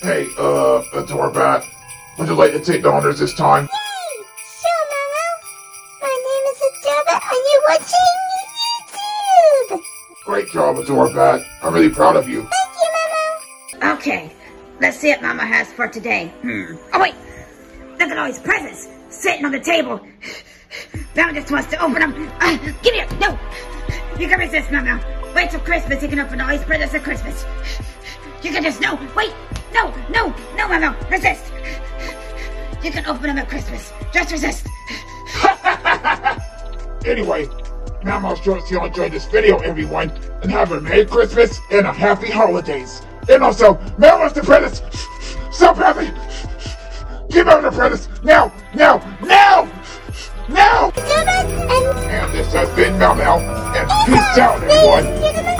Hey, uh, Adorabat, would you like to take the honors this time? Hey, sure, Mao Mao. My name is Adora. Are you're watching YouTube? Great job, Adorabat. I'm really proud of you. Thank you, Mao Mao. Okay, let's see what Mao Mao has for today. Hmm. Oh wait, look at all these presents sitting on the table. Mao Mao just wants to open them. Uh, give me it. No, you can resist, Mao Mao. Wait till Christmas. You can open all these presents at Christmas. You can just no. Wait, no, no, no, Resist. You can open them at Christmas. Just resist. Anyway, Mao Mao's sure you enjoyed this video, everyone, and have a Merry Christmas and a Happy Holidays. And also, Mao Mao's the apprentice. Stop happy. Give her the apprentice now, now, now, now. And And this has been Mao Mao, and peace out, everyone. You're the